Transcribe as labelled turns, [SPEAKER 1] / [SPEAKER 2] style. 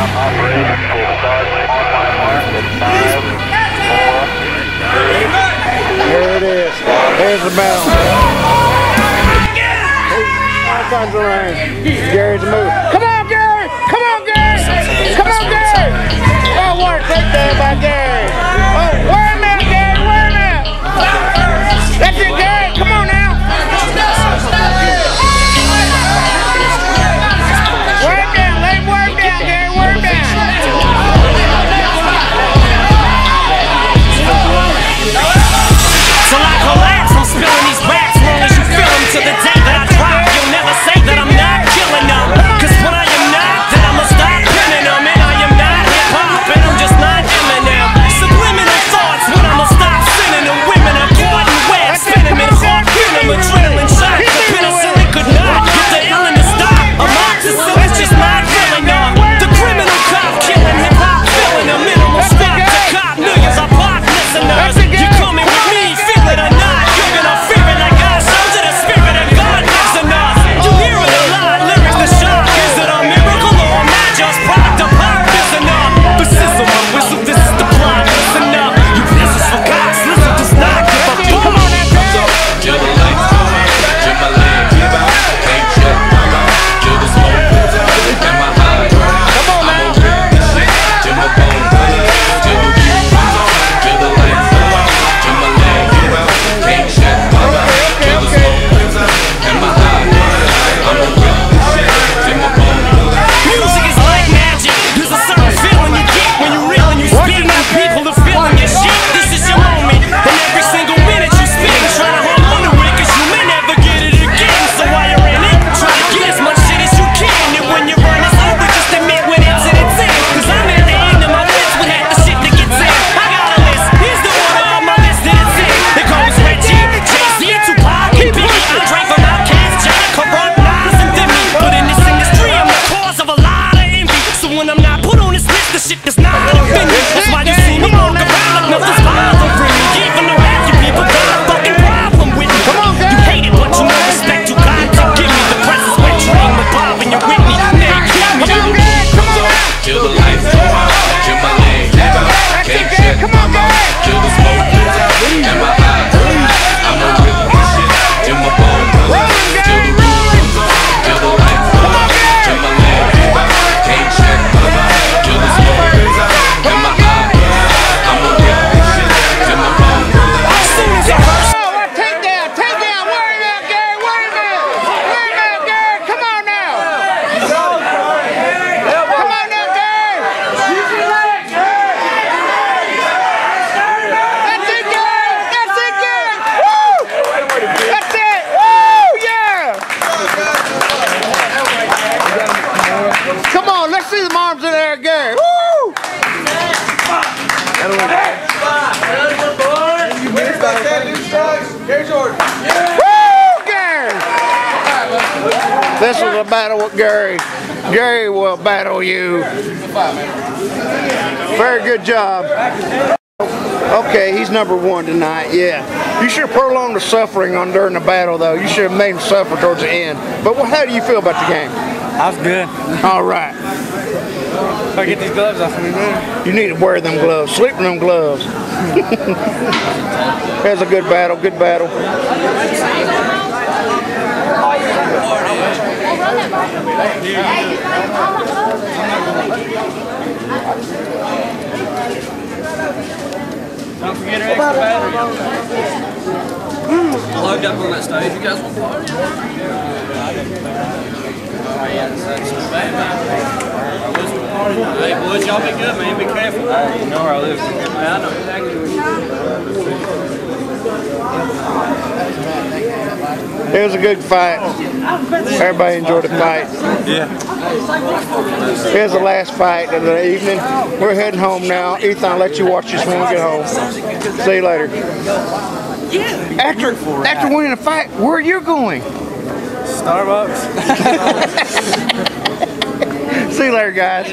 [SPEAKER 1] countdown on.
[SPEAKER 2] Here it is. There's the bell. All kinds of rain. Gary's. Come on, Gary! Come on, Gary! Come on, Gary! Oh,
[SPEAKER 3] that
[SPEAKER 2] worked Gary. Come on, let's see the arms in there again. Woo! Woo, Gary! This is a battle with Gary. Gary will battle you. Very good job. Okay, he's number one tonight, yeah. You should have prolonged the suffering on during the battle, though. You should have made him suffer towards the end. But how do you feel about the game?
[SPEAKER 4] That's good.
[SPEAKER 2] All right.
[SPEAKER 4] I get these gloves off me, man.
[SPEAKER 2] You need to wear them gloves. Sleep in them gloves. That's a good battle. Good battle.
[SPEAKER 4] Don't forget her extra battery
[SPEAKER 5] up on that stage. You guys I. Hey, boys, y'all be good, man. Be careful. You know where I live. I know
[SPEAKER 2] It was a good fight. Everybody enjoyed the fight.
[SPEAKER 4] Yeah.
[SPEAKER 2] Here's the last fight of the evening. We're heading home now. Ethan, I'll let you watch this when we get home. See you later. Yeah. After after winning a fight, where are you going?
[SPEAKER 4] Starbucks.
[SPEAKER 2] See you later, guys.